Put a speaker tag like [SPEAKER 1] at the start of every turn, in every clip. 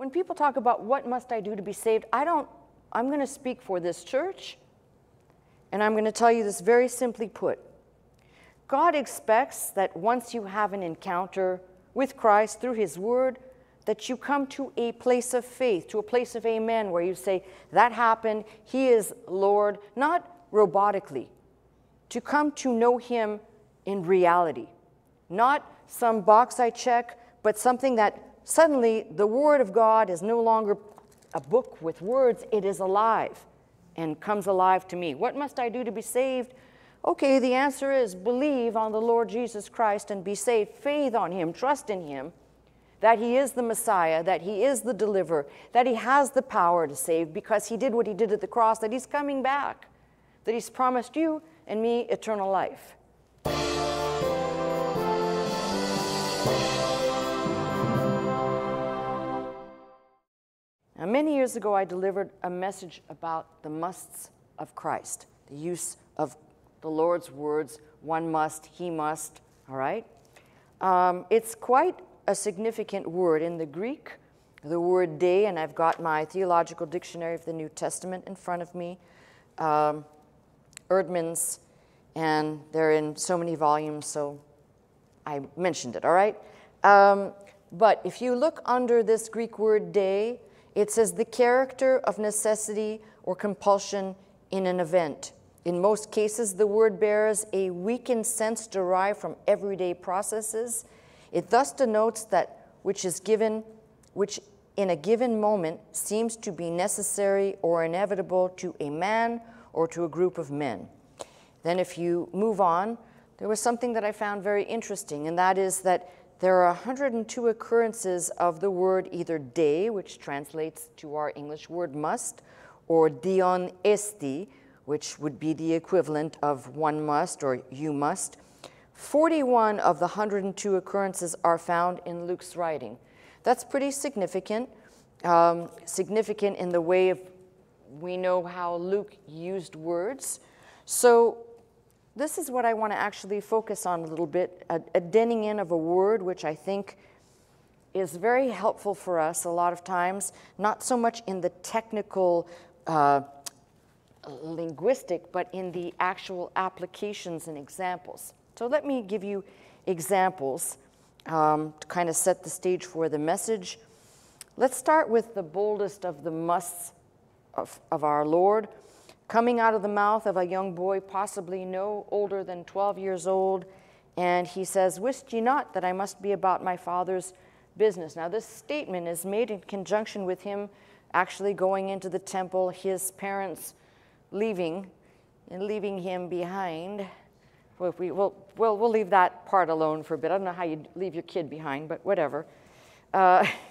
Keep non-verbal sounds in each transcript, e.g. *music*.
[SPEAKER 1] when people talk about what must I do to be saved, I don't, I'm going to speak for this church, and I'm going to tell you this very simply put. God expects that once you have an encounter with Christ through His Word, that you come to a place of faith, to a place of amen, where you say, That happened, He is Lord, not robotically, to come to know Him in reality, not some box I check, but something that suddenly the Word of God is no longer a book with words, it is alive and comes alive to me. What must I do to be saved? Okay, the answer is believe on the Lord Jesus Christ and be saved. Faith on Him, trust in Him that He is the Messiah, that He is the deliverer, that He has the power to save because He did what He did at the cross, that He's coming back, that He's promised you and me eternal life. Now, many years ago, I delivered a message about the musts of Christ, the use of the Lord's words one must, he must, all right? Um, it's quite a significant word in the Greek, the word dei, and I've got my theological dictionary of the New Testament in front of me, um, Eerdmans, and they're in so many volumes, so I mentioned it, all right? Um, but if you look under this Greek word dei, it says the character of necessity or compulsion in an event. In most cases, the word bears a weakened sense derived from everyday processes. It thus denotes that which is given, which in a given moment seems to be necessary or inevitable to a man or to a group of men. Then, if you move on, there was something that I found very interesting, and that is that there are 102 occurrences of the word either dei, which translates to our English word must, or deon esti, which would be the equivalent of one must or you must. 41 of the 102 occurrences are found in Luke's writing. That's pretty significant, um, significant in the way of we know how Luke used words. So this is what I want to actually focus on a little bit a, a denning in of a word, which I think is very helpful for us a lot of times, not so much in the technical uh, linguistic, but in the actual applications and examples. So let me give you examples um, to kind of set the stage for the message. Let's start with the boldest of the musts of, of our Lord coming out of the mouth of a young boy, possibly no older than 12 years old. And he says, Wist ye not that I must be about my father's business? Now, this statement is made in conjunction with him actually going into the temple, his parents leaving and leaving him behind. Well, we, will we'll, we'll leave that part alone for a bit. I don't know how you leave your kid behind, but whatever. Uh, *laughs*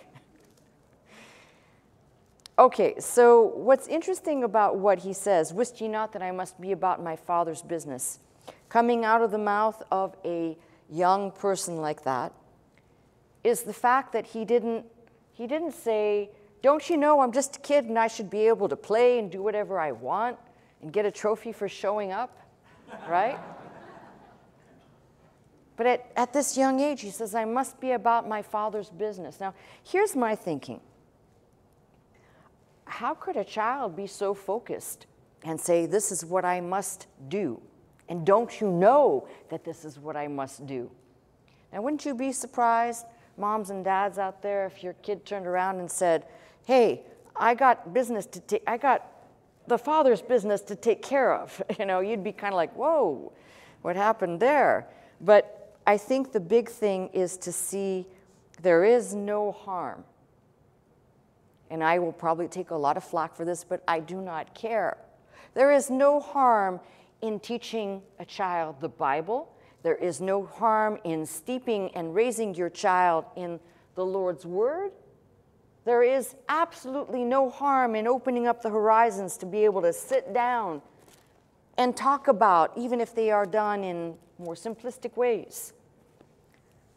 [SPEAKER 1] Okay, so what's interesting about what he says, wist ye not that I must be about my father's business? Coming out of the mouth of a young person like that is the fact that he didn't, he didn't say, don't you know I'm just a kid and I should be able to play and do whatever I want and get a trophy for showing up, right? But at, at this young age, he says, I must be about my father's business. Now, here's my thinking how could a child be so focused and say, This is what I must do? And don't you know that this is what I must do? Now, wouldn't you be surprised, moms and dads out there, if your kid turned around and said, Hey, I got business to take, I got the father's business to take care of. *laughs* You know, you'd be kind of like, Whoa, what happened there? But I think the big thing is to see there is no harm and I will probably take a lot of flack for this, but I do not care. There is no harm in teaching a child the Bible. There is no harm in steeping and raising your child in the Lord's Word. There is absolutely no harm in opening up the horizons to be able to sit down and talk about, even if they are done in more simplistic ways,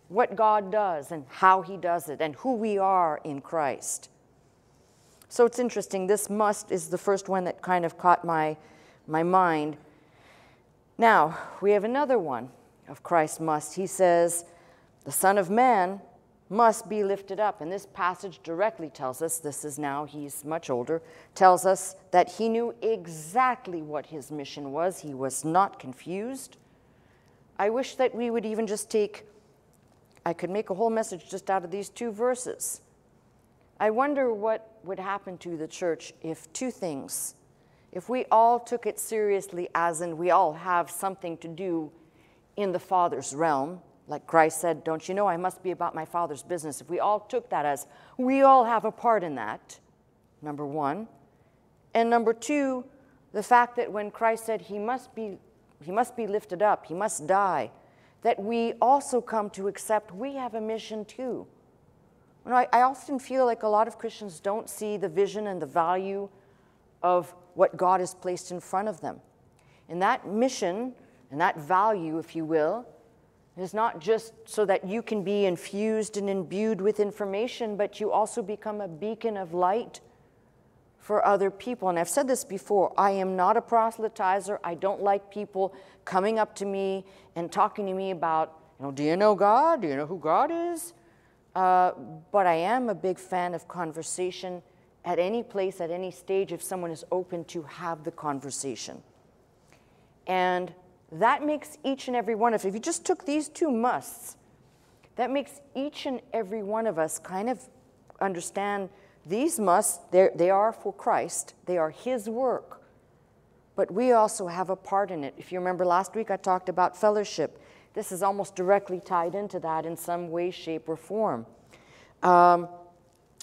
[SPEAKER 1] what God does and how He does it and who we are in Christ. So it's interesting. This must is the first one that kind of caught my, my mind. Now, we have another one of Christ must. He says, The Son of Man must be lifted up. And this passage directly tells us this is now, he's much older, tells us that he knew exactly what his mission was. He was not confused. I wish that we would even just take, I could make a whole message just out of these two verses. I wonder what would happen to the church if two things, if we all took it seriously, as in we all have something to do in the Father's realm like Christ said, Don't you know I must be about my Father's business? If we all took that as we all have a part in that, number one. And number two, the fact that when Christ said he must be, he must be lifted up, he must die, that we also come to accept we have a mission too. You know, I, I often feel like a lot of Christians don't see the vision and the value of what God has placed in front of them. And that mission and that value, if you will, is not just so that you can be infused and imbued with information, but you also become a beacon of light for other people. And I've said this before I am not a proselytizer. I don't like people coming up to me and talking to me about, you know, do you know God? Do you know who God is? Uh, but I am a big fan of conversation at any place, at any stage, if someone is open to have the conversation. And that makes each and every one of if you just took these two musts, that makes each and every one of us kind of understand these musts, they are for Christ, they are His work. But we also have a part in it. If you remember last week, I talked about fellowship. This is almost directly tied into that in some way, shape, or form. Um,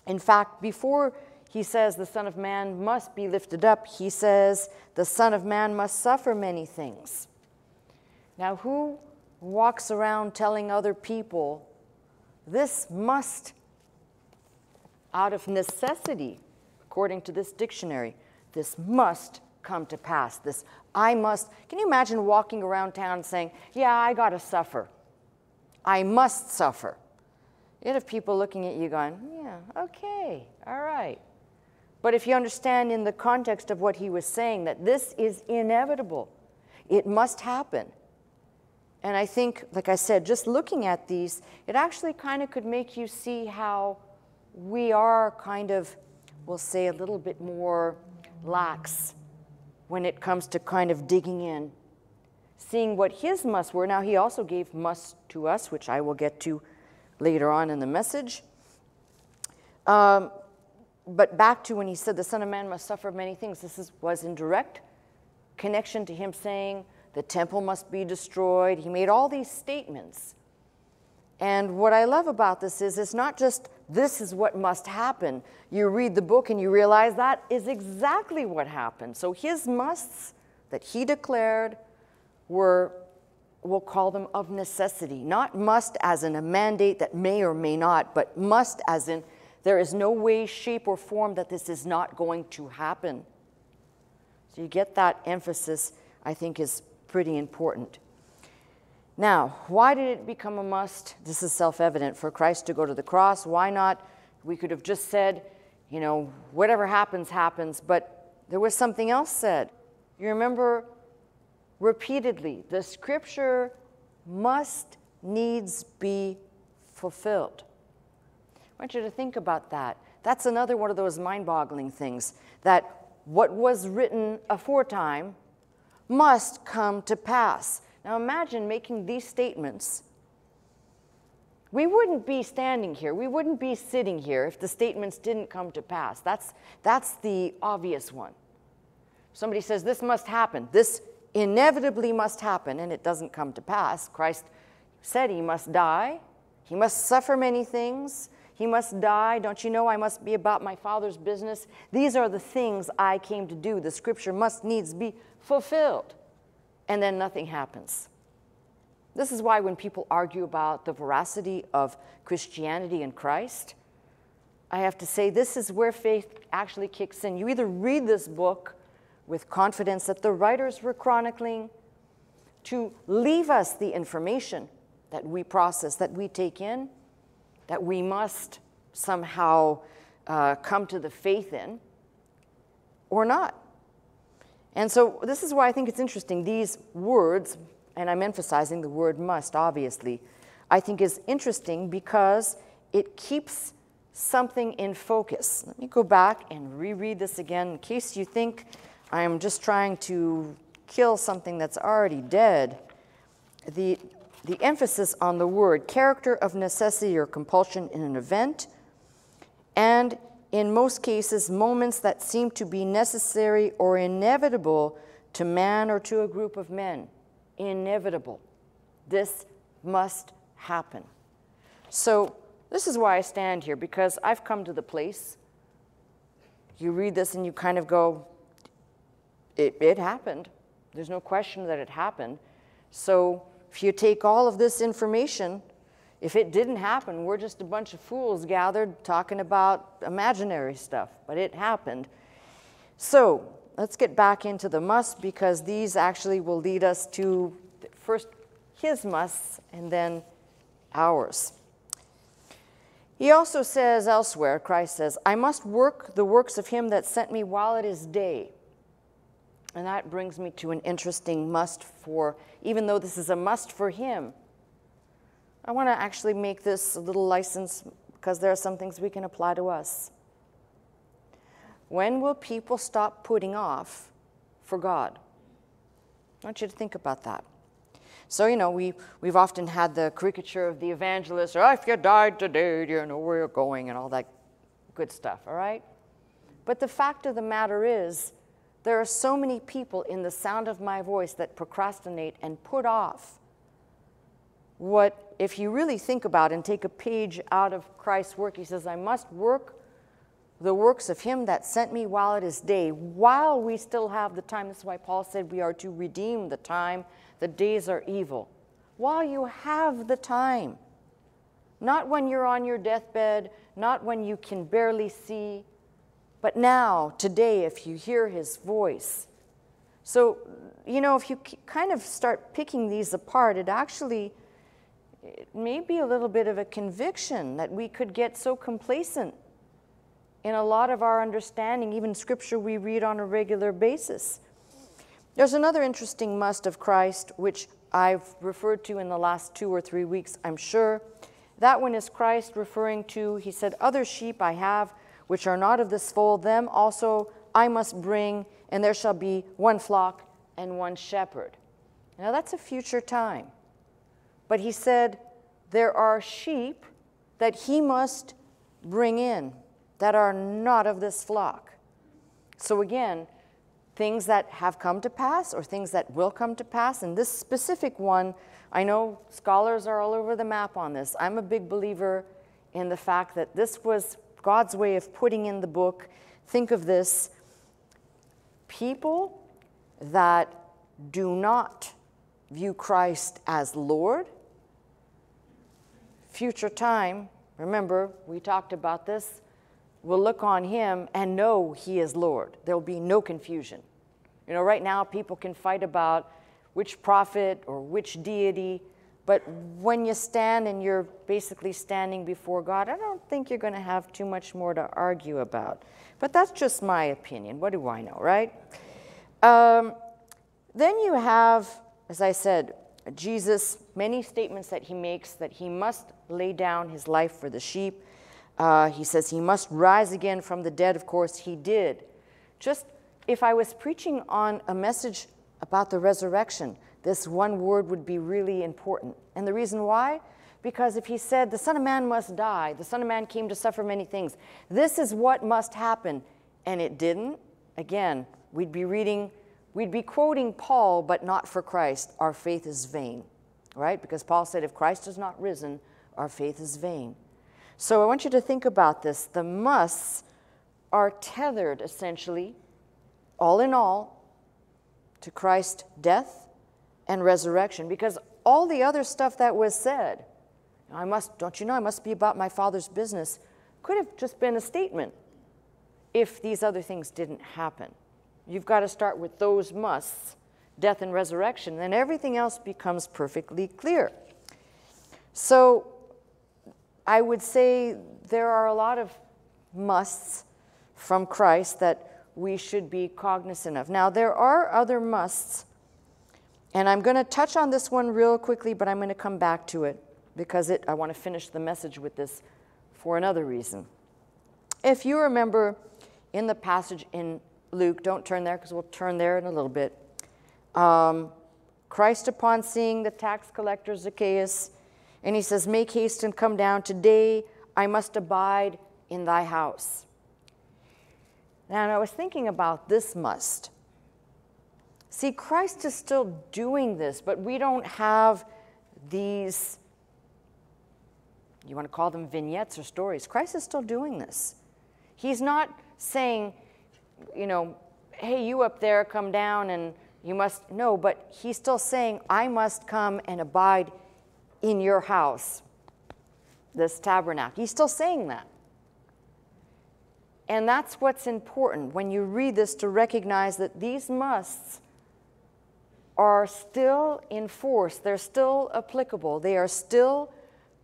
[SPEAKER 1] in fact, before he says the Son of Man must be lifted up, he says the Son of Man must suffer many things. Now, who walks around telling other people this must, out of necessity, according to this dictionary, this must come to pass. This I must. Can you imagine walking around town saying, Yeah, I got to suffer. I must suffer. You'd have people looking at you going, Yeah, okay, all right. But if you understand in the context of what he was saying that this is inevitable, it must happen. And I think, like I said, just looking at these, it actually kind of could make you see how we are kind of, we'll say, a little bit more lax when it comes to kind of digging in, seeing what his musts were. Now, he also gave musts to us, which I will get to later on in the message. Um, but back to when he said the Son of Man must suffer many things, this is, was in direct connection to him saying, the temple must be destroyed. He made all these statements. And what I love about this is it's not just this is what must happen. You read the book and you realize that is exactly what happened. So his musts that he declared were, we'll call them of necessity. Not must as in a mandate that may or may not, but must as in there is no way, shape, or form that this is not going to happen. So you get that emphasis, I think, is pretty important. Now, why did it become a must? This is self evident for Christ to go to the cross. Why not? We could have just said, you know, whatever happens, happens, but there was something else said. You remember repeatedly, the scripture must needs be fulfilled. I want you to think about that. That's another one of those mind boggling things that what was written aforetime must come to pass. Now imagine making these statements. We wouldn't be standing here, we wouldn't be sitting here if the statements didn't come to pass. That's, that's the obvious one. Somebody says, This must happen, this inevitably must happen, and it doesn't come to pass. Christ said he must die, he must suffer many things, he must die. Don't you know I must be about my Father's business? These are the things I came to do. The scripture must needs be fulfilled. And then nothing happens. This is why when people argue about the veracity of Christianity and Christ, I have to say this is where faith actually kicks in. You either read this book with confidence that the writers were chronicling to leave us the information that we process, that we take in, that we must somehow uh, come to the faith in, or not. And so this is why I think it's interesting. These words, and I'm emphasizing the word must, obviously, I think is interesting because it keeps something in focus. Let me go back and reread this again in case you think I'm just trying to kill something that's already dead. The, the emphasis on the word character of necessity or compulsion in an event, and in most cases, moments that seem to be necessary or inevitable to man or to a group of men. Inevitable. This must happen. So, this is why I stand here, because I've come to the place. You read this and you kind of go, it, it happened. There's no question that it happened. So, if you take all of this information, if it didn't happen, we're just a bunch of fools gathered talking about imaginary stuff, but it happened. So, let's get back into the must because these actually will lead us to first his musts and then ours. He also says elsewhere, Christ says, I must work the works of him that sent me while it is day. And that brings me to an interesting must for, even though this is a must for him, I want to actually make this a little license because there are some things we can apply to us. When will people stop putting off for God? I want you to think about that. So, you know, we, we've often had the caricature of the evangelist, or oh, if you died today, you know where you're going, and all that good stuff, all right? But the fact of the matter is, there are so many people in the sound of my voice that procrastinate and put off what, if you really think about and take a page out of Christ's work, he says, I must work the works of him that sent me while it is day, while we still have the time. That's why Paul said we are to redeem the time the days are evil. While you have the time, not when you're on your deathbed, not when you can barely see, but now, today, if you hear his voice. So, you know, if you kind of start picking these apart, it actually it may be a little bit of a conviction that we could get so complacent in a lot of our understanding, even scripture we read on a regular basis. There's another interesting must of Christ, which I've referred to in the last two or three weeks, I'm sure. That one is Christ referring to, he said, Other sheep I have, which are not of this fold, them also I must bring, and there shall be one flock and one shepherd. Now that's a future time. But he said, There are sheep that he must bring in that are not of this flock. So again, things that have come to pass or things that will come to pass. And this specific one, I know scholars are all over the map on this. I'm a big believer in the fact that this was God's way of putting in the book. Think of this people that do not view Christ as Lord, future time, remember, we talked about this, will look on him and know he is Lord. There will be no confusion. You know, right now people can fight about which prophet or which deity, but when you stand and you're basically standing before God, I don't think you're going to have too much more to argue about. But that's just my opinion. What do I know, right? Um, then you have, as I said, Jesus, many statements that he makes that he must lay down his life for the sheep. Uh, he says he must rise again from the dead. Of course, he did. Just if I was preaching on a message about the resurrection, this one word would be really important. And the reason why? Because if he said, The Son of Man must die, the Son of Man came to suffer many things, this is what must happen, and it didn't, again, we'd be reading, we'd be quoting Paul, but not for Christ. Our faith is vain, right? Because Paul said, If Christ is not risen, our faith is vain. So I want you to think about this. The musts are tethered essentially all in all, to Christ's death and resurrection. Because all the other stuff that was said, I must, don't you know, I must be about my Father's business, could have just been a statement if these other things didn't happen. You've got to start with those musts, death and resurrection, then everything else becomes perfectly clear. So I would say there are a lot of musts from Christ that we should be cognizant of. Now, there are other musts, and I'm going to touch on this one real quickly, but I'm going to come back to it because it, I want to finish the message with this for another reason. If you remember in the passage in Luke, don't turn there because we'll turn there in a little bit. Um, Christ, upon seeing the tax collector Zacchaeus, and he says, Make haste and come down. Today I must abide in thy house. Now, I was thinking about this must. See, Christ is still doing this, but we don't have these, you want to call them vignettes or stories. Christ is still doing this. He's not saying, you know, hey, you up there, come down and you must, no, but he's still saying, I must come and abide in your house, this tabernacle. He's still saying that. And that's what's important when you read this to recognize that these musts are still in force, they're still applicable, they are still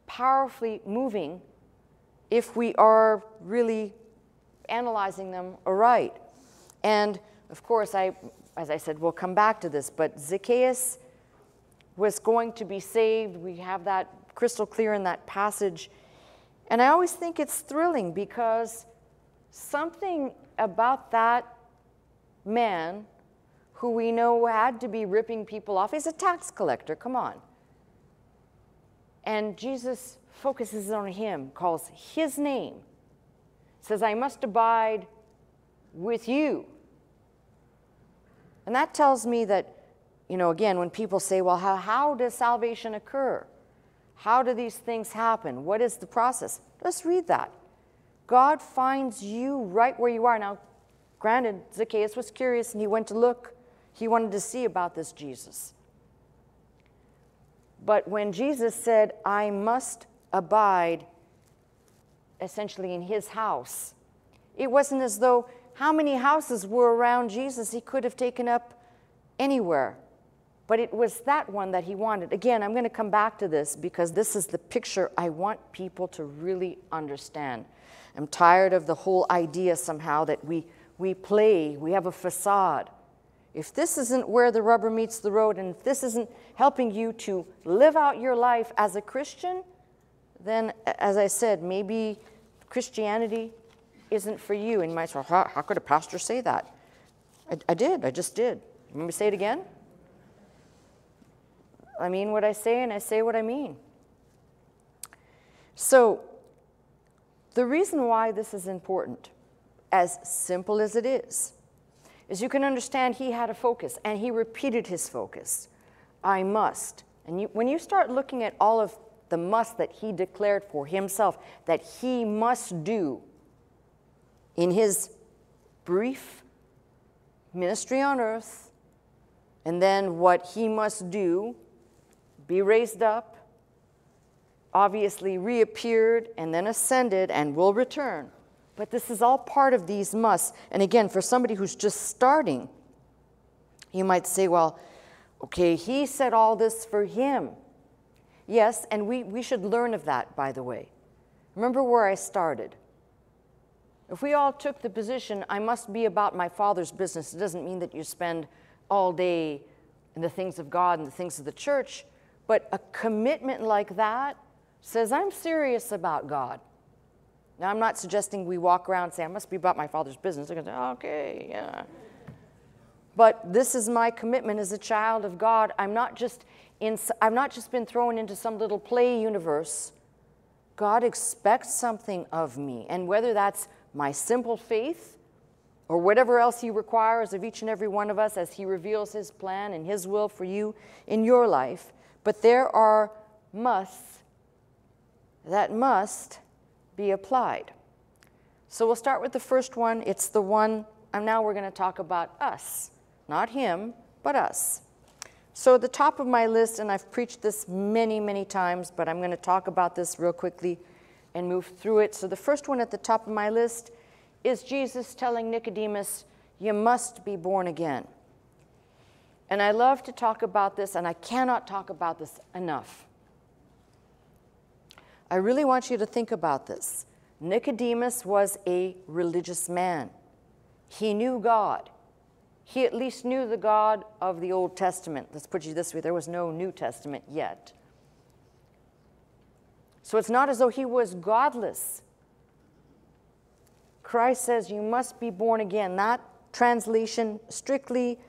[SPEAKER 1] powerfully moving if we are really analyzing them aright. And of course, I, as I said, we'll come back to this, but Zacchaeus was going to be saved. We have that crystal clear in that passage. And I always think it's thrilling because something about that man who we know had to be ripping people off, he's a tax collector, come on. And Jesus focuses on him, calls his name, says, I must abide with you. And that tells me that, you know, again, when people say, well, how, how does salvation occur? How do these things happen? What is the process? Let's read that. God finds you right where you are. Now, granted, Zacchaeus was curious and he went to look, he wanted to see about this Jesus. But when Jesus said, I must abide essentially in his house, it wasn't as though how many houses were around Jesus he could have taken up anywhere. But it was that one that he wanted. Again, I'm going to come back to this because this is the picture I want people to really understand. I'm tired of the whole idea somehow that we, we play, we have a facade. If this isn't where the rubber meets the road, and if this isn't helping you to live out your life as a Christian, then, as I said, maybe Christianity isn't for you. And you might say, how, how could a pastor say that? I, I did, I just did. You want me to say it again? I mean what I say, and I say what I mean. So, the reason why this is important, as simple as it is, is you can understand he had a focus and he repeated his focus. I must. And you, when you start looking at all of the must that he declared for himself, that he must do in his brief ministry on earth, and then what he must do be raised up, obviously reappeared, and then ascended, and will return. But this is all part of these musts. And again, for somebody who's just starting, you might say, well, okay, he said all this for him. Yes, and we, we should learn of that, by the way. Remember where I started. If we all took the position, I must be about my Father's business, it doesn't mean that you spend all day in the things of God and the things of the church, but a commitment like that says, I'm serious about God. Now, I'm not suggesting we walk around and say, I must be about my Father's business. They're going to say, okay, yeah. But this is my commitment as a child of God. I'm not just in, I've not just been thrown into some little play universe. God expects something of me. And whether that's my simple faith or whatever else He requires of each and every one of us as He reveals His plan and His will for you in your life, but there are musts that must be applied. So we'll start with the first one. It's the one, and now we're going to talk about us. Not him, but us. So the top of my list, and I've preached this many, many times, but I'm going to talk about this real quickly and move through it. So the first one at the top of my list is Jesus telling Nicodemus, You must be born again. And I love to talk about this, and I cannot talk about this enough. I really want you to think about this. Nicodemus was a religious man, he knew God. He at least knew the God of the Old Testament. Let's put you this way there was no New Testament yet. So it's not as though he was godless. Christ says you must be born again. That translation, strictly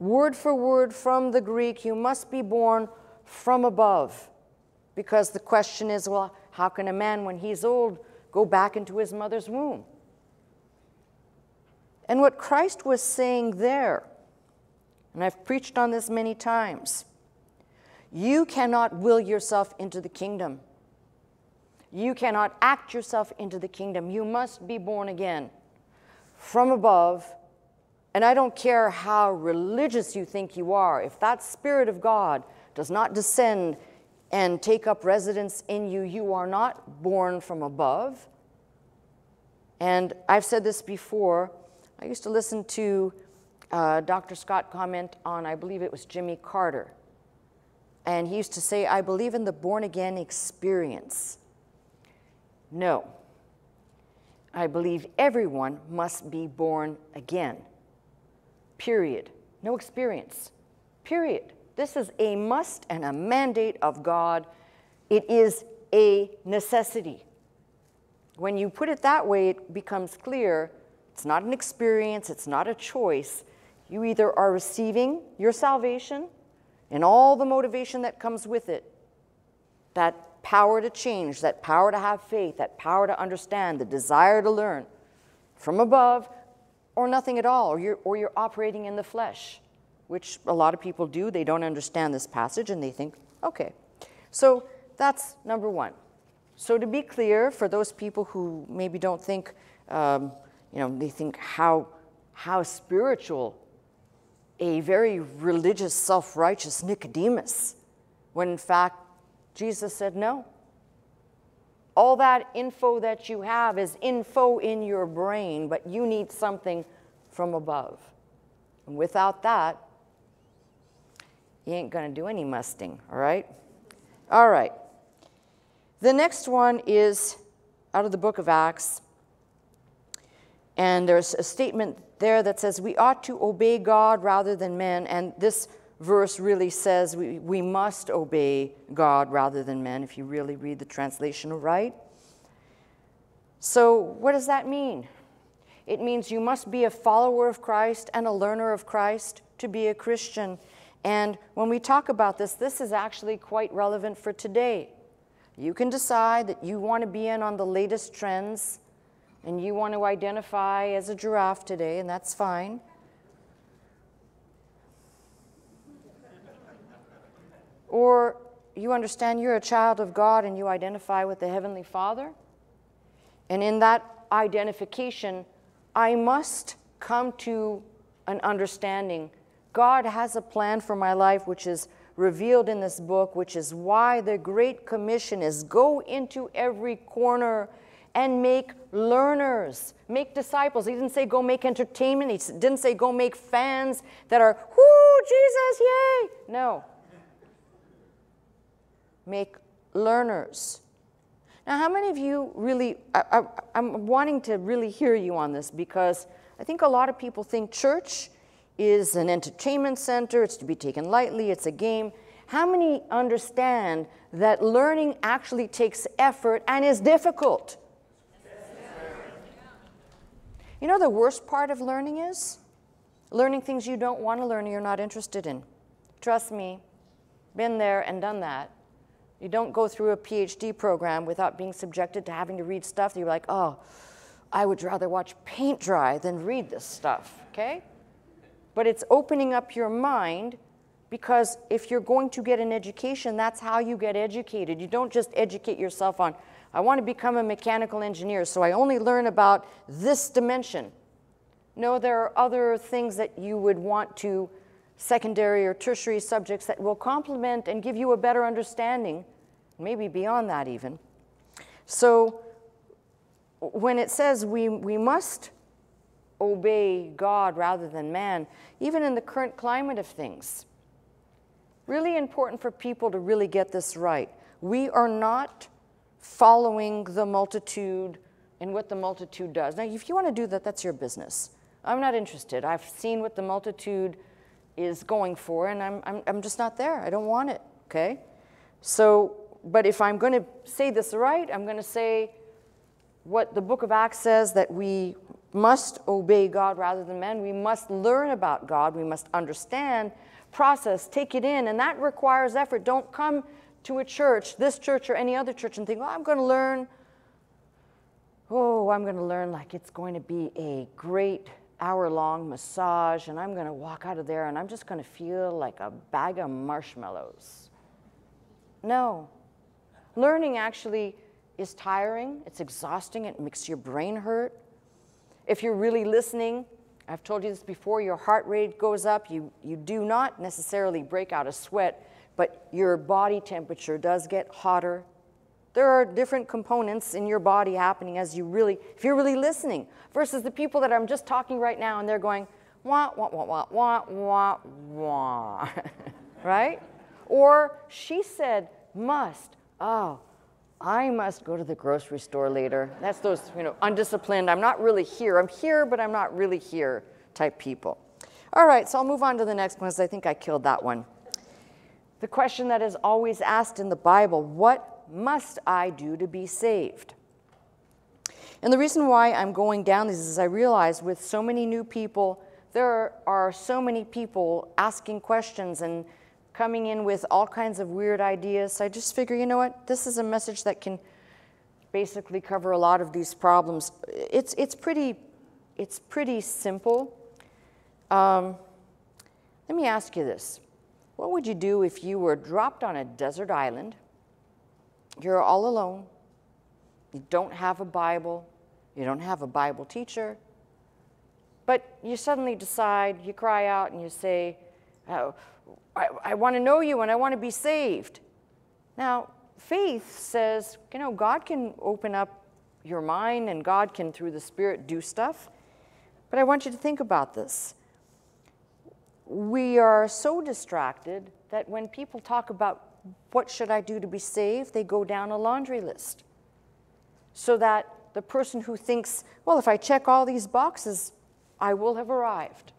[SPEAKER 1] word for word from the Greek, you must be born from above. Because the question is well, how can a man, when he's old, go back into his mother's womb? And what Christ was saying there, and I've preached on this many times, you cannot will yourself into the kingdom. You cannot act yourself into the kingdom. You must be born again from above. And I don't care how religious you think you are, if that Spirit of God does not descend and take up residence in you, you are not born from above. And I've said this before. I used to listen to uh, Dr. Scott comment on, I believe it was Jimmy Carter. And he used to say, I believe in the born again experience. No. I believe everyone must be born again. Period. No experience. Period. This is a must and a mandate of God. It is a necessity. When you put it that way, it becomes clear it's not an experience, it's not a choice. You either are receiving your salvation and all the motivation that comes with it that power to change, that power to have faith, that power to understand, the desire to learn from above, or nothing at all, or you're, or you're operating in the flesh, which a lot of people do. They don't understand this passage and they think, okay. So that's number one. So to be clear, for those people who maybe don't think, um, you know, they think how, how spiritual a very religious, self righteous Nicodemus, when in fact Jesus said, No. All that info that you have is info in your brain, but you need something from above. And without that, you ain't going to do any musting, all right? All right. The next one is out of the book of Acts. And there's a statement there that says, We ought to obey God rather than men. And this verse really says we, we must obey God rather than men, if you really read the translation right. So, what does that mean? It means you must be a follower of Christ and a learner of Christ to be a Christian. And when we talk about this, this is actually quite relevant for today. You can decide that you want to be in on the latest trends and you want to identify as a giraffe today, and that's fine. Or you understand you're a child of God and you identify with the Heavenly Father. And in that identification, I must come to an understanding. God has a plan for my life, which is revealed in this book, which is why the Great Commission is go into every corner and make learners, make disciples. He didn't say go make entertainment. He didn't say go make fans that are, whoo, Jesus, yay. No make learners. Now, how many of you really, I, am wanting to really hear you on this because I think a lot of people think church is an entertainment center, it's to be taken lightly, it's a game. How many understand that learning actually takes effort and is difficult? You know the worst part of learning is? Learning things you don't want to learn or you're not interested in. Trust me, been there and done that. You don't go through a PhD program without being subjected to having to read stuff that you're like, oh, I would rather watch paint dry than read this stuff, okay? But it's opening up your mind because if you're going to get an education, that's how you get educated. You don't just educate yourself on, I want to become a mechanical engineer, so I only learn about this dimension. No, there are other things that you would want to, secondary or tertiary subjects that will complement and give you a better understanding maybe beyond that even. So when it says we, we must obey God rather than man, even in the current climate of things, really important for people to really get this right. We are not following the multitude and what the multitude does. Now, if you want to do that, that's your business. I'm not interested. I've seen what the multitude is going for, and I'm, I'm, I'm just not there. I don't want it, okay? So but if I'm going to say this right, I'm going to say what the book of Acts says that we must obey God rather than men. We must learn about God. We must understand, process, take it in, and that requires effort. Don't come to a church, this church or any other church, and think, oh, I'm going to learn. Oh, I'm going to learn like it's going to be a great hour long massage, and I'm going to walk out of there and I'm just going to feel like a bag of marshmallows. No. Learning actually is tiring, it's exhausting, it makes your brain hurt. If you're really listening, I've told you this before, your heart rate goes up. You, you do not necessarily break out a sweat, but your body temperature does get hotter. There are different components in your body happening as you really, if you're really listening, versus the people that I'm just talking right now and they're going, wah, wah, wah, wah, wah, wah, wah, *laughs* right? Or she said, must. Oh, I must go to the grocery store later. That's those, you know, undisciplined, I'm not really here. I'm here, but I'm not really here type people. All right, so I'll move on to the next one because I think I killed that one. The question that is always asked in the Bible what must I do to be saved? And the reason why I'm going down these is I realize with so many new people, there are so many people asking questions and coming in with all kinds of weird ideas. So I just figure, you know what, this is a message that can basically cover a lot of these problems. It's, it's, pretty, it's pretty simple. Um, let me ask you this. What would you do if you were dropped on a desert island? You're all alone. You don't have a Bible. You don't have a Bible teacher. But you suddenly decide, you cry out and you say, oh, I, I want to know you and I want to be saved. Now, faith says, you know, God can open up your mind and God can, through the Spirit, do stuff. But I want you to think about this. We are so distracted that when people talk about what should I do to be saved, they go down a laundry list. So that the person who thinks, well, if I check all these boxes, I will have arrived.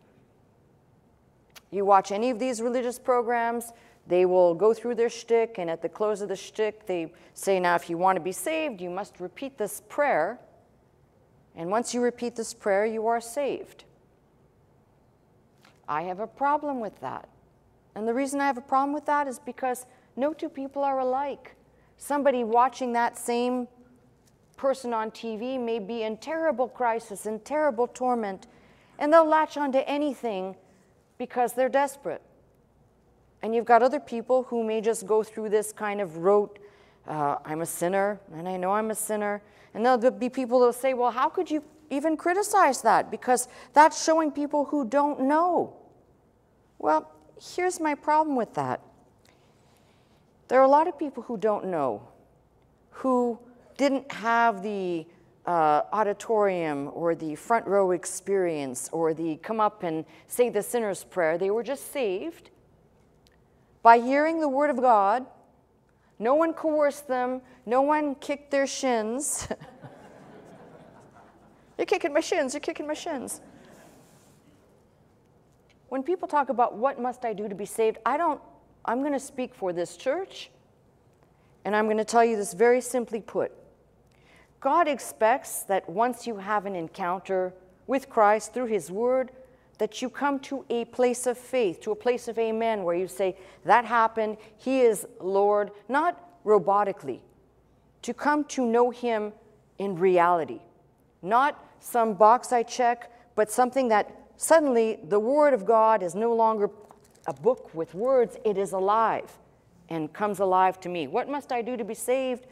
[SPEAKER 1] You watch any of these religious programs, they will go through their shtick, and at the close of the shtick, they say, Now, if you want to be saved, you must repeat this prayer. And once you repeat this prayer, you are saved. I have a problem with that. And the reason I have a problem with that is because no two people are alike. Somebody watching that same person on TV may be in terrible crisis, in terrible torment, and they'll latch onto anything because they're desperate. And you've got other people who may just go through this kind of rote, uh, I'm a sinner, and I know I'm a sinner. And there'll be people who'll say, well, how could you even criticize that? Because that's showing people who don't know. Well, here's my problem with that. There are a lot of people who don't know, who didn't have the uh, auditorium or the front row experience or the come up and say the sinner's prayer. They were just saved by hearing the word of God. No one coerced them, no one kicked their shins. *laughs* you're kicking my shins, you're kicking my shins. When people talk about what must I do to be saved, I don't, I'm going to speak for this church, and I'm going to tell you this very simply put. God expects that once you have an encounter with Christ through His Word, that you come to a place of faith, to a place of amen, where you say, That happened, He is Lord, not robotically, to come to know Him in reality, not some box I check, but something that suddenly the Word of God is no longer a book with words, it is alive and comes alive to me. What must I do to be saved?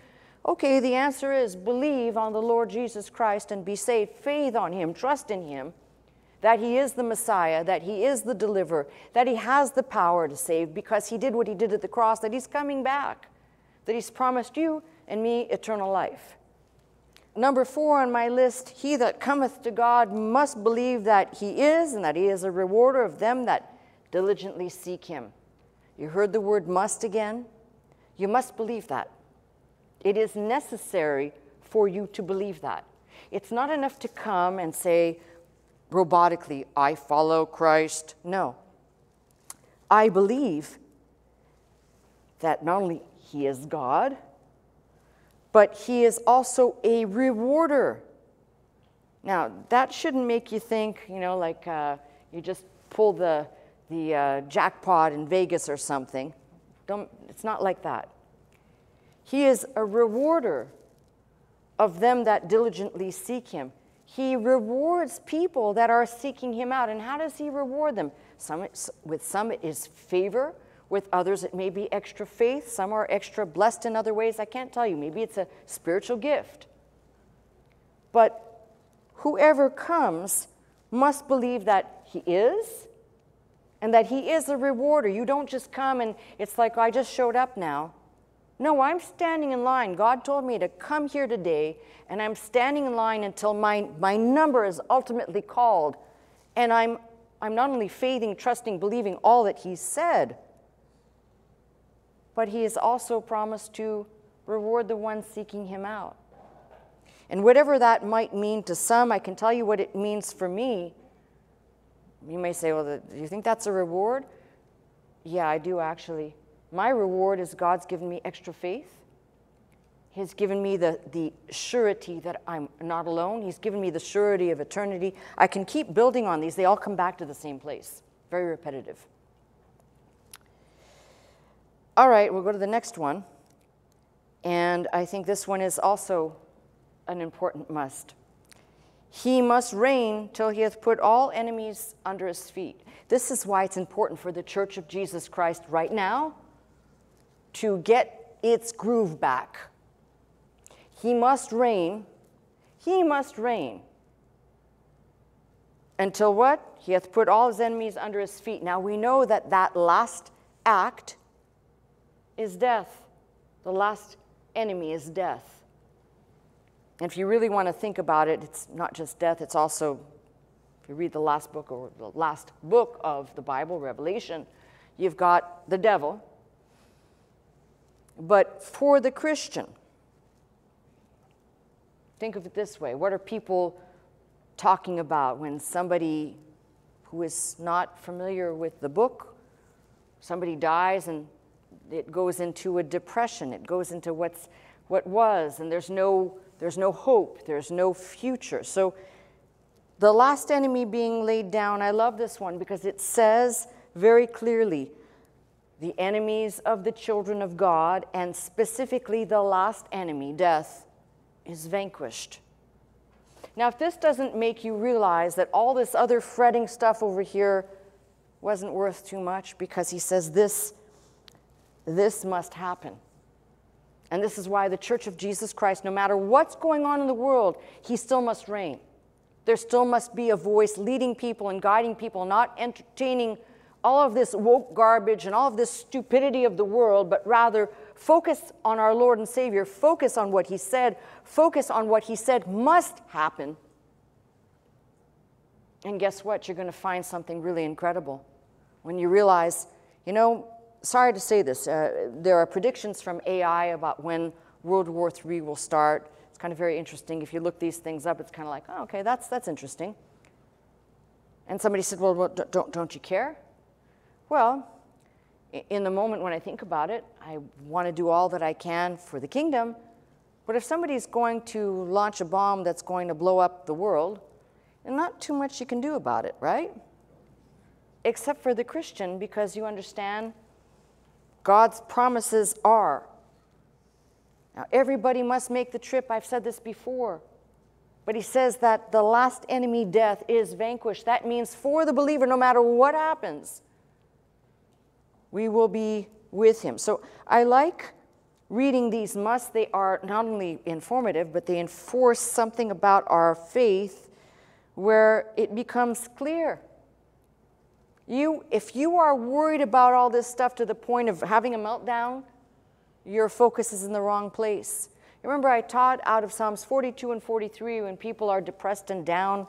[SPEAKER 1] Okay, the answer is believe on the Lord Jesus Christ and be saved. Faith on Him, trust in Him that He is the Messiah, that He is the deliverer, that He has the power to save because He did what He did at the cross, that He's coming back, that He's promised you and me eternal life. Number four on my list He that cometh to God must believe that He is and that He is a rewarder of them that diligently seek Him. You heard the word must again? You must believe that. It is necessary for you to believe that. It's not enough to come and say robotically, I follow Christ. No. I believe that not only He is God, but He is also a rewarder. Now, that shouldn't make you think, you know, like uh, you just pull the, the uh, jackpot in Vegas or something. Don't, it's not like that. He is a rewarder of them that diligently seek him. He rewards people that are seeking him out. And how does he reward them? Some, with some it is favor, with others it may be extra faith, some are extra blessed in other ways. I can't tell you. Maybe it's a spiritual gift. But whoever comes must believe that he is and that he is a rewarder. You don't just come and it's like, I just showed up now. No, I'm standing in line. God told me to come here today, and I'm standing in line until my, my number is ultimately called. And I'm, I'm not only faithing, trusting, believing all that He said, but He has also promised to reward the ones seeking Him out. And whatever that might mean to some, I can tell you what it means for me. You may say, well, do you think that's a reward? Yeah, I do actually. My reward is God's given me extra faith. He's given me the, the surety that I'm not alone. He's given me the surety of eternity. I can keep building on these. They all come back to the same place. Very repetitive. All right, we'll go to the next one. And I think this one is also an important must. He must reign till he hath put all enemies under his feet. This is why it's important for the Church of Jesus Christ right now to get its groove back. He must reign. He must reign. Until what? He hath put all his enemies under his feet. Now we know that that last act is death. The last enemy is death. And if you really want to think about it, it's not just death, it's also, if you read the last book or the last book of the Bible, Revelation, you've got the devil, but for the Christian, think of it this way what are people talking about when somebody who is not familiar with the book, somebody dies and it goes into a depression, it goes into what's what was, and there's no there's no hope, there's no future. So the last enemy being laid down, I love this one because it says very clearly the enemies of the children of God, and specifically the last enemy, death, is vanquished. Now, if this doesn't make you realize that all this other fretting stuff over here wasn't worth too much, because he says this, this must happen. And this is why the Church of Jesus Christ, no matter what's going on in the world, he still must reign. There still must be a voice leading people and guiding people, not entertaining all of this woke garbage and all of this stupidity of the world, but rather focus on our Lord and Savior, focus on what He said, focus on what He said must happen. And guess what? You're going to find something really incredible when you realize, you know, sorry to say this, uh, there are predictions from AI about when World War III will start. It's kind of very interesting. If you look these things up, it's kind of like, oh, okay, that's, that's interesting. And somebody said, well, don't, don't you care? Well, in the moment when I think about it, I want to do all that I can for the kingdom. But if somebody's going to launch a bomb that's going to blow up the world, and not too much you can do about it, right? Except for the Christian, because you understand God's promises are. Now, everybody must make the trip. I've said this before. But he says that the last enemy, death, is vanquished. That means for the believer, no matter what happens, we will be with him. So I like reading these musts. They are not only informative, but they enforce something about our faith where it becomes clear. You, if you are worried about all this stuff to the point of having a meltdown, your focus is in the wrong place. Remember, I taught out of Psalms 42 and 43 when people are depressed and down.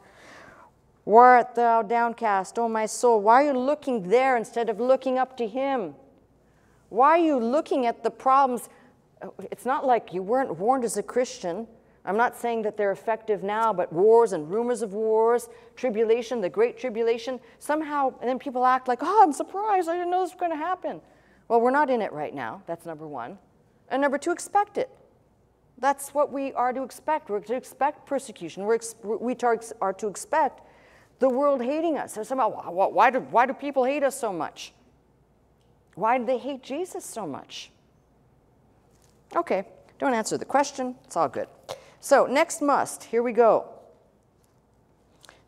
[SPEAKER 1] Why art thou downcast, O my soul? Why are you looking there instead of looking up to Him? Why are you looking at the problems? It's not like you weren't warned as a Christian. I'm not saying that they're effective now, but wars and rumors of wars, tribulation, the great tribulation, somehow, and then people act like, oh, I'm surprised. I didn't know this was going to happen. Well, we're not in it right now. That's number one. And number two, expect it. That's what we are to expect. We're to expect persecution. We're ex- we are to expect the world hating us. There's why, why, do, why do people hate us so much? Why do they hate Jesus so much? Okay, don't answer the question. It's all good. So, next must, here we go.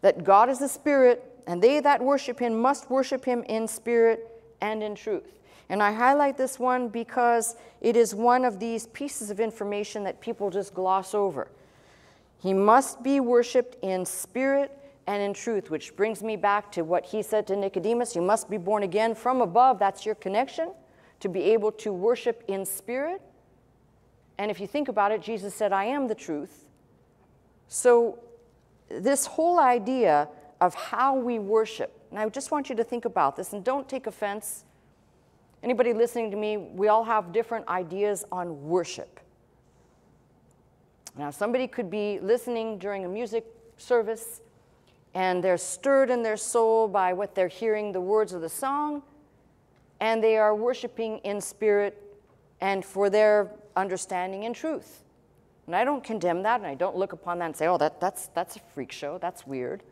[SPEAKER 1] That God is the Spirit, and they that worship him must worship him in spirit and in truth. And I highlight this one because it is one of these pieces of information that people just gloss over. He must be worshiped in spirit and in truth, which brings me back to what he said to Nicodemus you must be born again from above. That's your connection to be able to worship in spirit. And if you think about it, Jesus said, I am the truth. So, this whole idea of how we worship, and I just want you to think about this and don't take offense Anybody listening to me, we all have different ideas on worship. Now, somebody could be listening during a music service and they're stirred in their soul by what they're hearing, the words of the song, and they are worshiping in spirit and for their understanding and truth. And I don't condemn that, and I don't look upon that and say, oh, that, that's, that's a freak show, that's weird.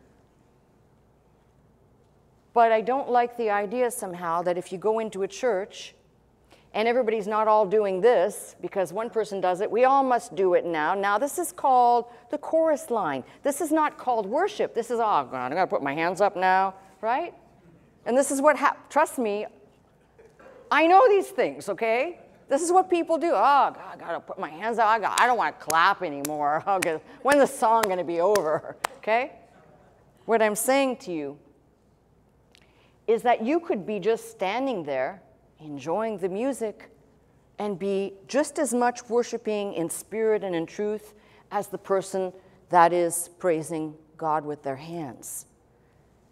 [SPEAKER 1] But I don't like the idea somehow that if you go into a church and everybody's not all doing this because one person does it, we all must do it now. Now, this is called the chorus line. This is not called worship. This is, oh, God, I gotta put my hands up now, right? And this is what, hap- trust me, I know these things, okay? This is what people do. Oh, God, I gotta put my hands out. I, got, I don't wanna clap anymore. *laughs* When's the song gonna be over, *laughs* okay? What I'm saying to you is that you could be just standing there enjoying the music and be just as much worshiping in spirit and in truth as the person that is praising God with their hands.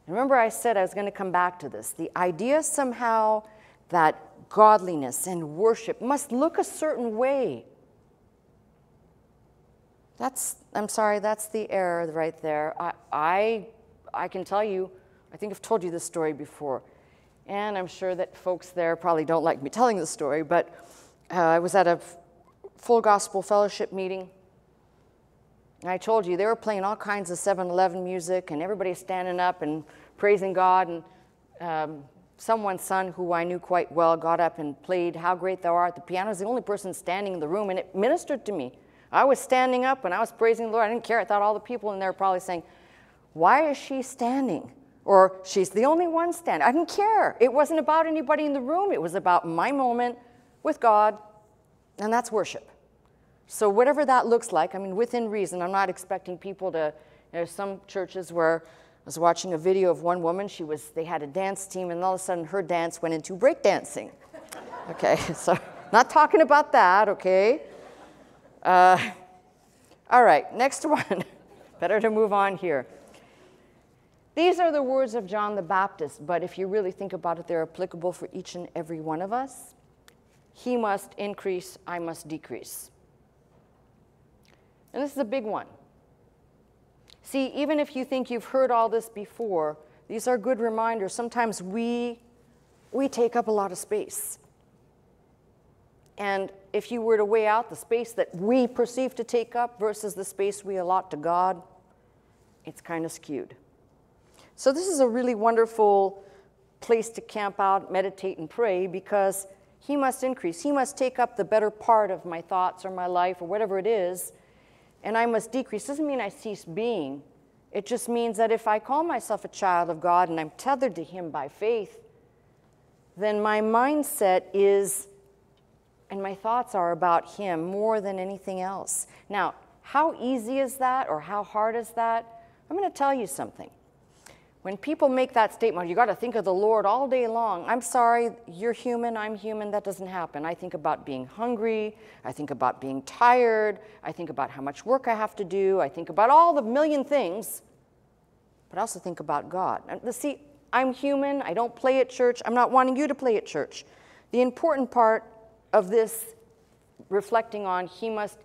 [SPEAKER 1] Remember, I said I was going to come back to this. The idea somehow that godliness and worship must look a certain way. That's, I'm sorry, that's the error right there. I, I, I can tell you, I think I've told you this story before. And I'm sure that folks there probably don't like me telling the story, but uh, I was at a full gospel fellowship meeting. And I told you they were playing all kinds of 7 Eleven music, and everybody's standing up and praising God. And um, someone's son, who I knew quite well, got up and played How Great Thou Art. The piano was the only person standing in the room, and it ministered to me. I was standing up and I was praising the Lord. I didn't care. I thought all the people in there were probably saying, Why is she standing? or she's the only one standing. I didn't care. It wasn't about anybody in the room, it was about my moment with God, and that's worship. So, whatever that looks like, I mean, within reason, I'm not expecting people to. There's some churches where I was watching a video of one woman, she was, they had a dance team, and all of a sudden her dance went into breakdancing. Okay, *laughs* so not talking about that, okay? Uh, all right, next *laughs* one. Better to move on here. These are the words of John the Baptist, but if you really think about it, they're applicable for each and every one of us. He must increase, I must decrease. And this is a big one. See, even if you think you've heard all this before, these are good reminders. Sometimes we, we take up a lot of space. And if you were to weigh out the space that we perceive to take up versus the space we allot to God, it's kind of skewed. So, this is a really wonderful place to camp out, meditate, and pray because He must increase. He must take up the better part of my thoughts or my life or whatever it is, and I must decrease. Doesn't mean I cease being. It just means that if I call myself a child of God and I'm tethered to Him by faith, then my mindset is and my thoughts are about Him more than anything else. Now, how easy is that or how hard is that? I'm going to tell you something. When people make that statement, you got to think of the Lord all day long. I'm sorry, you're human, I'm human, that doesn't happen. I think about being hungry, I think about being tired, I think about how much work I have to do, I think about all the million things, but I also think about God. And see, I'm human, I don't play at church, I'm not wanting you to play at church. The important part of this reflecting on He must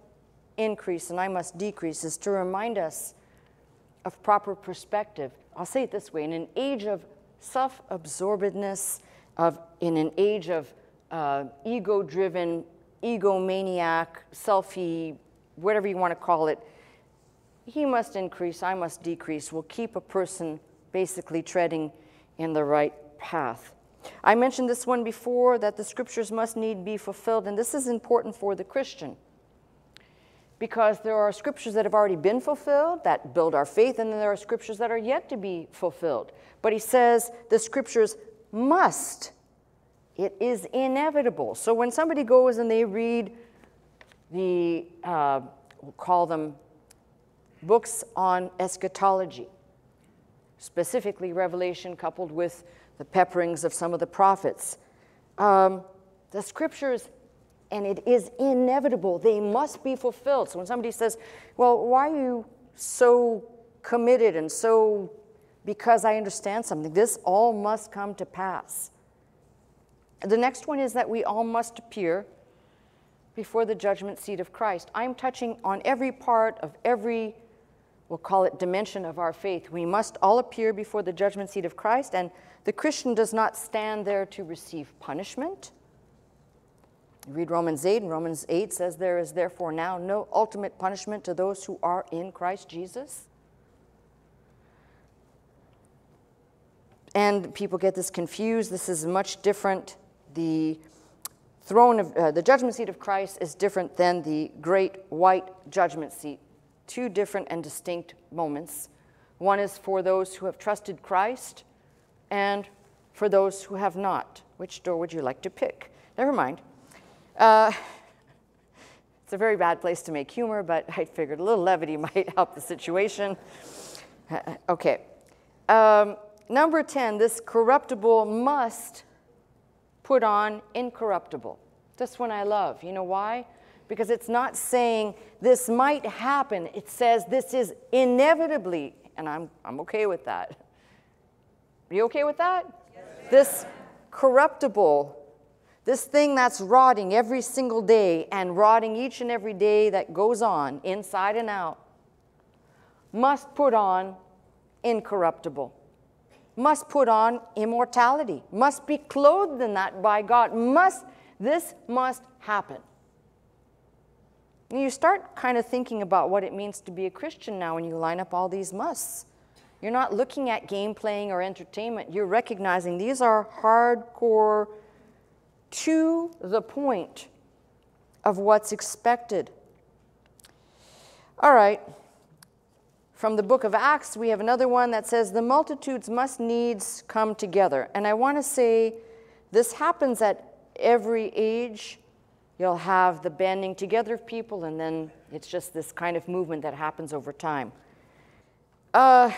[SPEAKER 1] increase and I must decrease is to remind us of proper perspective I'll say it this way in an age of self absorbedness, of, in an age of uh, ego driven egomaniac, selfie, whatever you want to call it, he must increase, I must decrease, will keep a person basically treading in the right path. I mentioned this one before that the scriptures must need be fulfilled, and this is important for the Christian because there are scriptures that have already been fulfilled that build our faith, and then there are scriptures that are yet to be fulfilled. But he says the scriptures must, it is inevitable. So when somebody goes and they read the, uh, we'll call them books on eschatology, specifically Revelation coupled with the pepperings of some of the prophets. Um, the scriptures, and it is inevitable, they must be fulfilled. So when somebody says, Well, why are you so committed and so because I understand something? This all must come to pass. The next one is that we all must appear before the judgment seat of Christ. I'm touching on every part of every we'll call it dimension of our faith. We must all appear before the judgment seat of Christ, and the Christian does not stand there to receive punishment. You read Romans 8, and Romans 8 says, There is therefore now no ultimate punishment to those who are in Christ Jesus. And people get this confused. This is much different. The throne of uh, the judgment seat of Christ is different than the great white judgment seat two different and distinct moments. One is for those who have trusted Christ, and for those who have not. Which door would you like to pick? Never mind. Uh, it's a very bad place to make humor, but I figured a little levity *laughs* might help the situation. Uh, okay. Um, number 10, this corruptible must put on incorruptible. This one I love. You know why? because it's not saying this might happen. It says this is inevitably, and I'm, I'm okay with that. Are you okay with that? Yes, this corruptible, this thing that's rotting every single day and rotting each and every day that goes on, inside and out, must put on incorruptible, must put on immortality, must be clothed in that by God, must, this must happen. You start kind of thinking about what it means to be a Christian now when you line up all these musts. You're not looking at game playing or entertainment. You're recognizing these are hardcore, to the point of what's expected. All right. From the book of Acts, we have another one that says, The multitudes must needs come together. And I want to say this happens at every age you'll have the banding together of people, and then it's just this kind of movement that happens over time. Uh,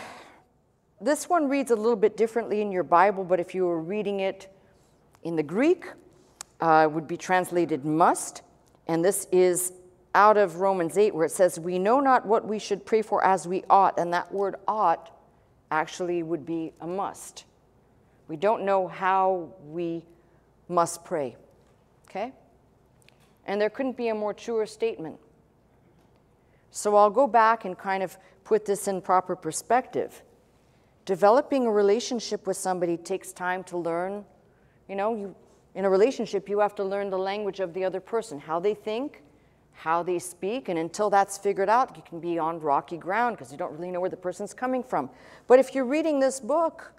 [SPEAKER 1] this one reads a little bit differently in your Bible, but if you were reading it in the Greek, uh, would be translated must. And this is out of Romans 8, where it says, We know not what we should pray for as we ought. And that word ought actually would be a must. We don't know how we must pray. Okay? And there couldn't be a more truer statement. So I'll go back and kind of put this in proper perspective. Developing a relationship with somebody takes time to learn. You know, you, in a relationship, you have to learn the language of the other person, how they think, how they speak, and until that's figured out, you can be on rocky ground because you don't really know where the person's coming from. But if you're reading this book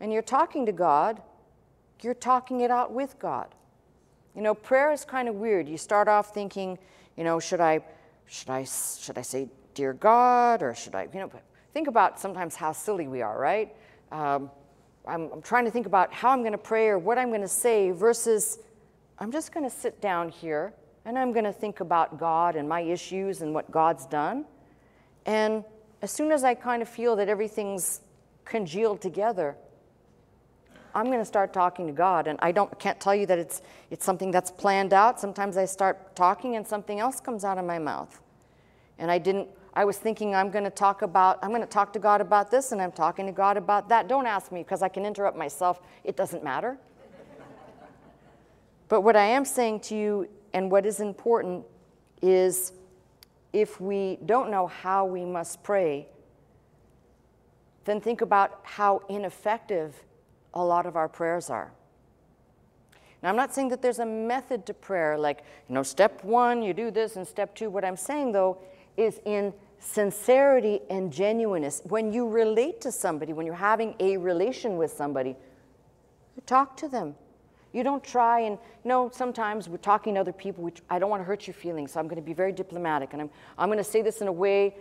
[SPEAKER 1] and you're talking to God, you're talking it out with God. You know, prayer is kind of weird. You start off thinking, you know, should I, should I, should I say, dear God, or should I, you know, think about sometimes how silly we are, right? Um, I'm, I'm trying to think about how I'm going to pray or what I'm going to say versus I'm just going to sit down here and I'm going to think about God and my issues and what God's done. And as soon as I kind of feel that everything's congealed together, I'm going to start talking to God. And I don't, can't tell you that it's, it's something that's planned out. Sometimes I start talking and something else comes out of my mouth. And I didn't, I was thinking I'm going to talk about, I'm going to talk to God about this and I'm talking to God about that. Don't ask me because I can interrupt myself. It doesn't matter. *laughs* but what I am saying to you and what is important is if we don't know how we must pray, then think about how ineffective a lot of our prayers are. Now, I'm not saying that there's a method to prayer, like, you know, step one, you do this, and step two. What I'm saying, though, is in sincerity and genuineness. When you relate to somebody, when you're having a relation with somebody, you talk to them. You don't try and, you know, sometimes we're talking to other people, which I don't want to hurt your feelings, so I'm going to be very diplomatic. And I'm, I'm going to say this in a way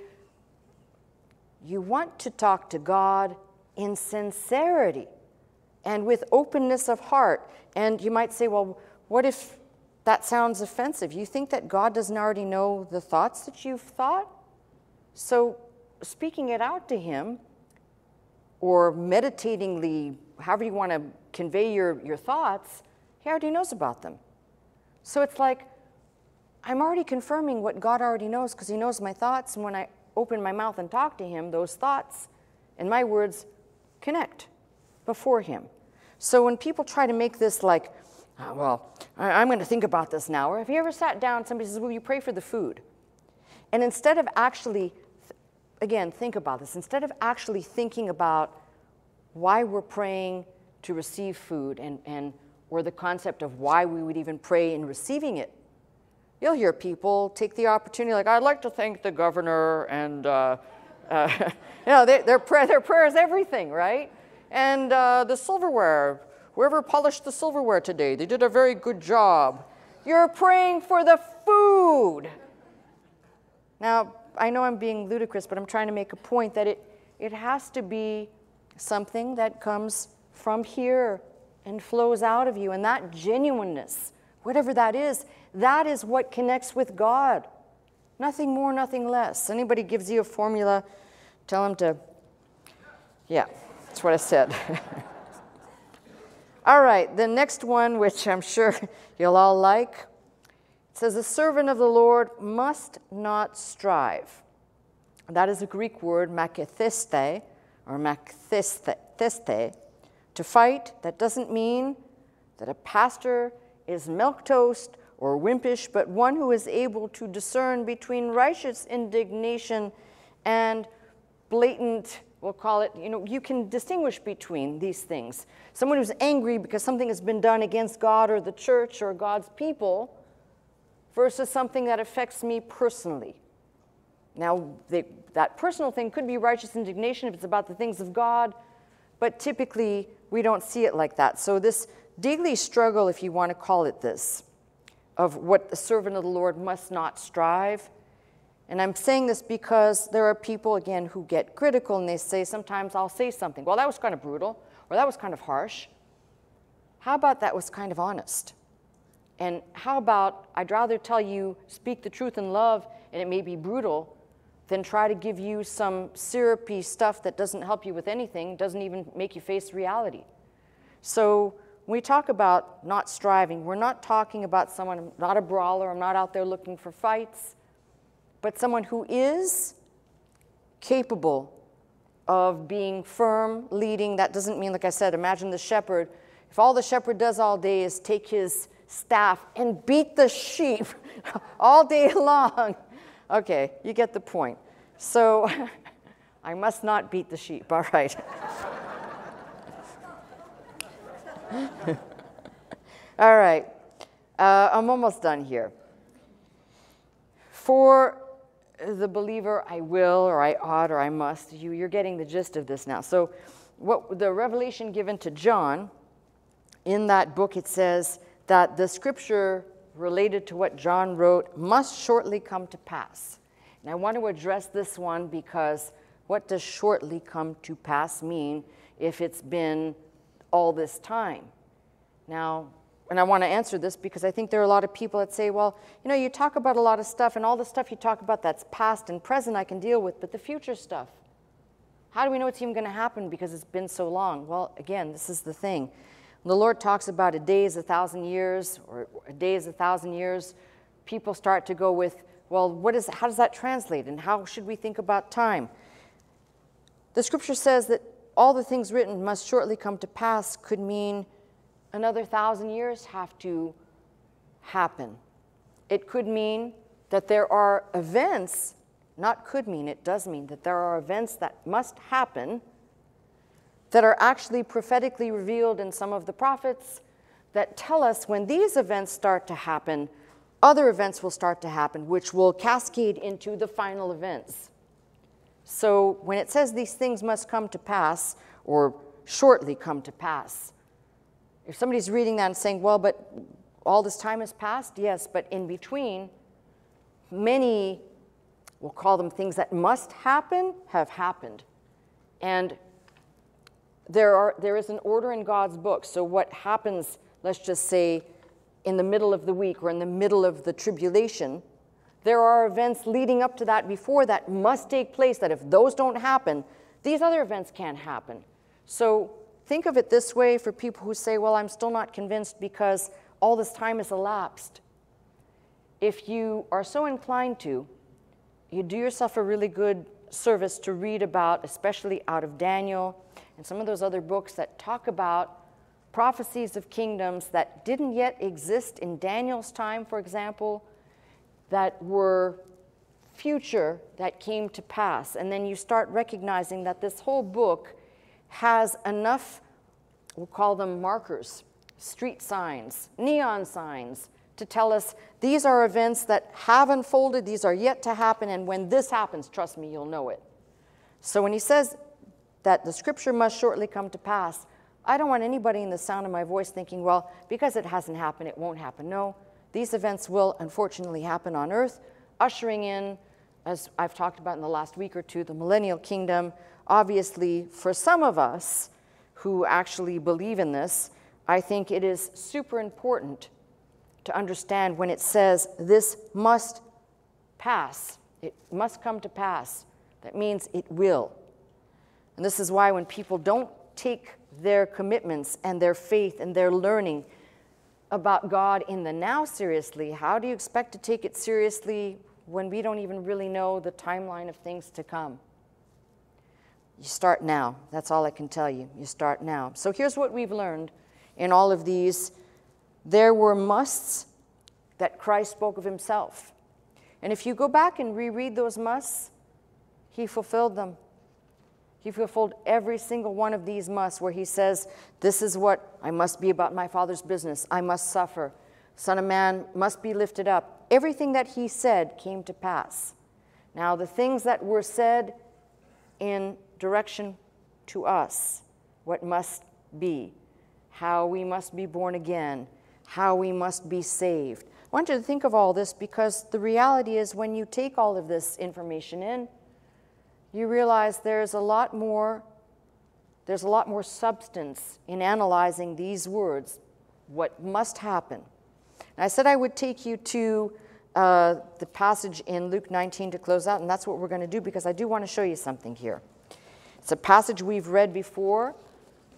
[SPEAKER 1] you want to talk to God in sincerity and with openness of heart. And you might say, well, what if that sounds offensive? You think that God doesn't already know the thoughts that you've thought? So speaking it out to Him or meditatingly, however you want to convey your, your thoughts, He already knows about them. So it's like, I'm already confirming what God already knows because He knows my thoughts. And when I open my mouth and talk to Him, those thoughts and my words connect before Him. So when people try to make this like, oh, well, I, am going to think about this now, or have you ever sat down, somebody says, will you pray for the food? And instead of actually, again, think about this, instead of actually thinking about why we're praying to receive food and, and or the concept of why we would even pray in receiving it, you'll hear people take the opportunity, like, I'd like to thank the governor, and, uh, uh, *laughs* you know, they, their, prayer, their prayer is everything, right? And uh, the silverware, whoever polished the silverware today, they did a very good job. You're praying for the food. Now, I know I'm being ludicrous, but I'm trying to make a point that it, it has to be something that comes from here and flows out of you. And that genuineness, whatever that is, that is what connects with God. Nothing more, nothing less. Anybody gives you a formula, tell them to, yeah. That's what I said. *laughs* all right, the next one, which I'm sure *laughs* you'll all like, says, The servant of the Lord must not strive. That is a Greek word, maketheste, or maktheste, to fight. That doesn't mean that a pastor is milquetoast or wimpish, but one who is able to discern between righteous indignation and blatant we'll call it, you know, you can distinguish between these things. Someone who's angry because something has been done against God or the church or God's people versus something that affects me personally. Now, they, that personal thing could be righteous indignation if it's about the things of God, but typically we don't see it like that. So, this daily struggle, if you want to call it this, of what the servant of the Lord must not strive and I'm saying this because there are people, again, who get critical and they say, sometimes I'll say something, well, that was kind of brutal, or that was kind of harsh. How about that was kind of honest? And how about I'd rather tell you, speak the truth in love, and it may be brutal, than try to give you some syrupy stuff that doesn't help you with anything, doesn't even make you face reality. So when we talk about not striving, we're not talking about someone, I'm not a brawler, I'm not out there looking for fights but someone who is capable of being firm, leading. That doesn't mean, like I said, imagine the shepherd. If all the shepherd does all day is take his staff and beat the sheep *laughs* all day *laughs* long, okay, you get the point. So *laughs* I must not beat the sheep, all right. all right, uh, I'm almost done here. For the believer, I will, or I ought, or I must. You, you're getting the gist of this now. So, what the revelation given to John in that book, it says that the scripture related to what John wrote must shortly come to pass. And I want to address this one because what does shortly come to pass mean if it's been all this time? Now, and I want to answer this because I think there are a lot of people that say, well, you know, you talk about a lot of stuff, and all the stuff you talk about that's past and present I can deal with, but the future stuff, how do we know it's even going to happen because it's been so long? Well, again, this is the thing. The Lord talks about a day is a thousand years, or a day is a thousand years, people start to go with, well, what is, how does that translate, and how should we think about time? The scripture says that all the things written must shortly come to pass could mean another thousand years have to happen. It could mean that there are events, not could mean, it does mean that there are events that must happen that are actually prophetically revealed in some of the prophets, that tell us when these events start to happen, other events will start to happen, which will cascade into the final events. So when it says these things must come to pass, or shortly come to pass, if somebody's reading that and saying, well, but all this time has passed, yes, but in between, many, we'll call them things that must happen, have happened. And there, are, there is an order in God's book. So what happens, let's just say, in the middle of the week or in the middle of the tribulation, there are events leading up to that before that must take place that if those don't happen, these other events can't happen. So think of it this way for people who say, well, I'm still not convinced because all this time has elapsed. If you are so inclined to, you do yourself a really good service to read about, especially out of Daniel and some of those other books that talk about prophecies of kingdoms that didn't yet exist in Daniel's time, for example, that were future that came to pass. And then you start recognizing that this whole book has enough, we'll call them markers, street signs, neon signs, to tell us these are events that have unfolded, these are yet to happen, and when this happens, trust me, you'll know it. So when he says that the scripture must shortly come to pass, I don't want anybody in the sound of my voice thinking, well, because it hasn't happened, it won't happen. No, these events will unfortunately happen on earth, ushering in, as I've talked about in the last week or two, the millennial kingdom, obviously, for some of us who actually believe in this, I think it is super important to understand when it says this must pass, it must come to pass. That means it will. And this is why when people don't take their commitments and their faith and their learning about God in the now seriously, how do you expect to take it seriously when we don't even really know the timeline of things to come? You start now. That's all I can tell you. You start now. So here's what we've learned in all of these. There were musts that Christ spoke of himself. And if you go back and reread those musts, he fulfilled them. He fulfilled every single one of these musts where he says, This is what I must be about my Father's business. I must suffer. Son of Man must be lifted up. Everything that he said came to pass. Now, the things that were said in direction to us what must be, how we must be born again, how we must be saved. I want you to think of all this because the reality is when you take all of this information in, you realize there's a lot more there's a lot more substance in analyzing these words, what must happen. And I said I would take you to uh, the passage in Luke 19 to close out, and that's what we're going to do because I do want to show you something here. It's a passage we've read before,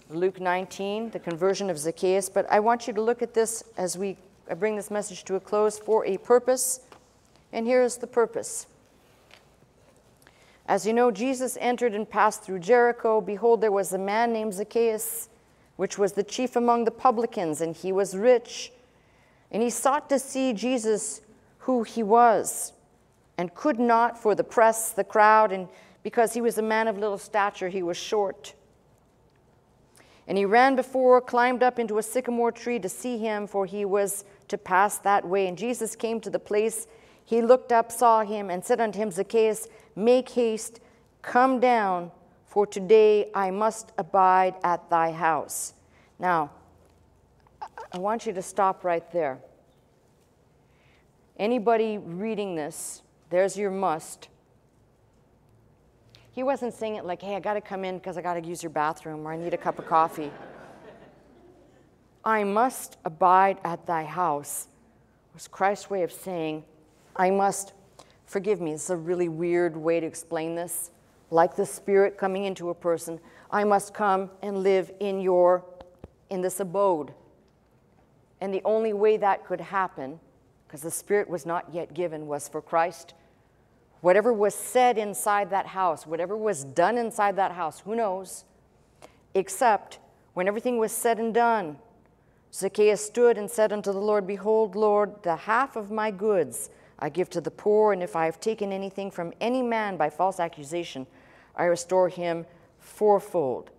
[SPEAKER 1] Luke 19, the conversion of Zacchaeus, but I want you to look at this as we bring this message to a close for a purpose. And here is the purpose. As you know, Jesus entered and passed through Jericho. Behold, there was a man named Zacchaeus, which was the chief among the publicans, and he was rich. And he sought to see Jesus, who he was, and could not for the press, the crowd, and because he was a man of little stature, he was short. And he ran before, climbed up into a sycamore tree to see him, for he was to pass that way. And Jesus came to the place. He looked up, saw him, and said unto him, Zacchaeus, make haste, come down, for today I must abide at thy house. Now, I want you to stop right there. Anybody reading this, there's your must. He wasn't saying it like, hey, I got to come in because I got to use your bathroom or I need a cup of coffee. I must abide at thy house was Christ's way of saying, I must, forgive me, it's a really weird way to explain this. Like the Spirit coming into a person, I must come and live in your, in this abode. And the only way that could happen, because the Spirit was not yet given, was for Christ Whatever was said inside that house, whatever was done inside that house, who knows? Except when everything was said and done, Zacchaeus stood and said unto the Lord, Behold, Lord, the half of my goods I give to the poor, and if I have taken anything from any man by false accusation, I restore him fourfold.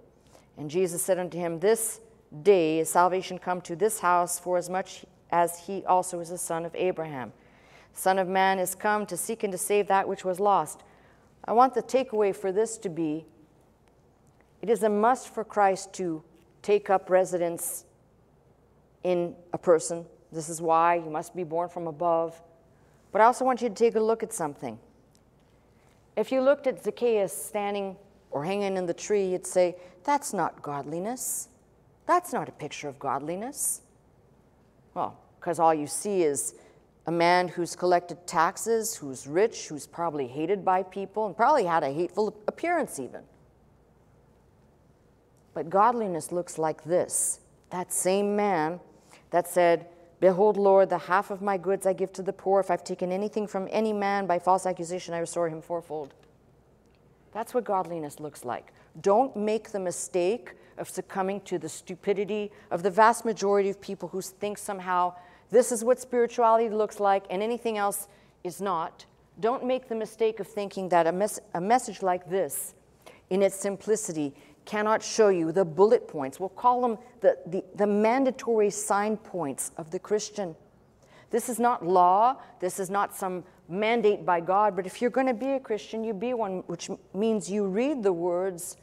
[SPEAKER 1] And Jesus said unto him, This day is salvation come to this house, for as much as he also is a son of Abraham. Son of Man is come to seek and to save that which was lost. I want the takeaway for this to be it is a must for Christ to take up residence in a person. This is why you must be born from above. But I also want you to take a look at something. If you looked at Zacchaeus standing or hanging in the tree, you'd say, That's not godliness. That's not a picture of godliness. Well, because all you see is a man who's collected taxes, who's rich, who's probably hated by people, and probably had a hateful appearance even. But godliness looks like this that same man that said, Behold, Lord, the half of my goods I give to the poor. If I've taken anything from any man by false accusation, I restore him fourfold. That's what godliness looks like. Don't make the mistake of succumbing to the stupidity of the vast majority of people who think somehow this is what spirituality looks like and anything else is not. Don't make the mistake of thinking that a, mes- a message like this, in its simplicity, cannot show you the bullet points. We'll call them the, the, the mandatory sign points of the Christian. This is not law, this is not some mandate by God, but if you're going to be a Christian, you be one, which means you read the words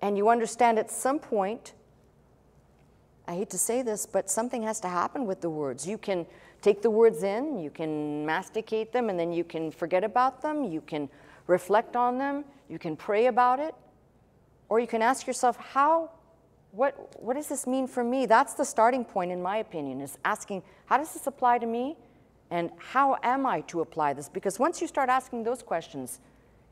[SPEAKER 1] and you understand at some point. I hate to say this, but something has to happen with the words. You can take the words in, you can masticate them, and then you can forget about them, you can reflect on them, you can pray about it. Or you can ask yourself, how, what, what does this mean for me? That's the starting point, in my opinion, is asking, how does this apply to me? And how am I to apply this? Because once you start asking those questions,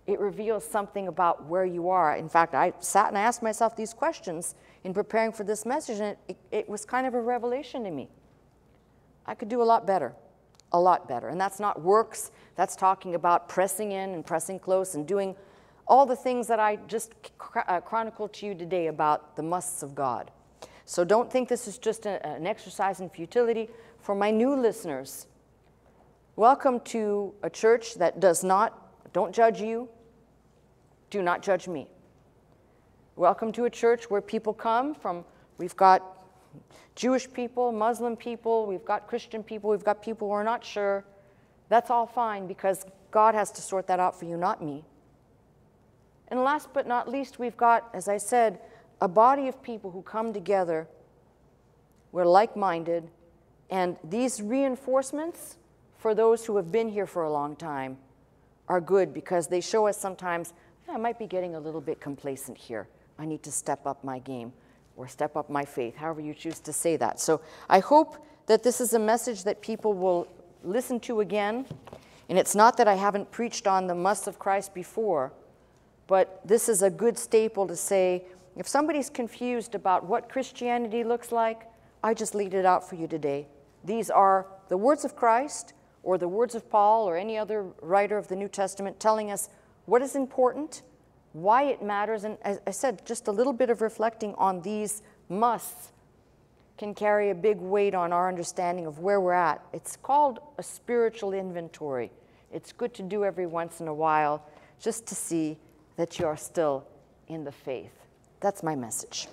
[SPEAKER 1] it reveals something about where you are. In fact, I sat and I asked myself these questions in preparing for this message, and it, it, was kind of a revelation to me. I could do a lot better, a lot better. And that's not works, that's talking about pressing in and pressing close and doing all the things that I just uh, chronicled to you today about the musts of God. So don't think this is just a, an exercise in futility. For my new listeners, welcome to a church that does not, don't judge you, do not judge me. Welcome to a church where people come from, we've got Jewish people, Muslim people, we've got Christian people, we've got people who are not sure. That's all fine because God has to sort that out for you, not me. And last but not least, we've got, as I said, a body of people who come together. We're like minded. And these reinforcements for those who have been here for a long time are good because they show us sometimes I might be getting a little bit complacent here. I need to step up my game or step up my faith, however you choose to say that. So I hope that this is a message that people will listen to again. And it's not that I haven't preached on the must of Christ before, but this is a good staple to say if somebody's confused about what Christianity looks like, I just laid it out for you today. These are the words of Christ or the words of Paul or any other writer of the New Testament telling us what is important, why it matters, and as I said, just a little bit of reflecting on these musts can carry a big weight on our understanding of where we're at. It's called a spiritual inventory. It's good to do every once in a while just to see that you are still in the faith. That's my message.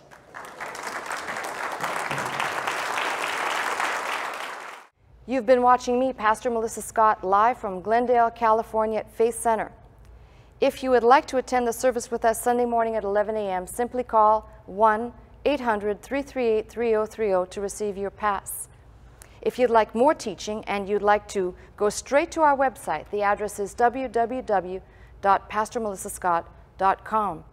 [SPEAKER 1] You've been watching me, Pastor Melissa Scott, live from Glendale, California at Faith Center. If you would like to attend the service with us Sunday morning at 11 a.m., simply call 1 800 338 3030 to receive your pass. If you'd like more teaching and you'd like to go straight to our website, the address is www pastormelissascott.com.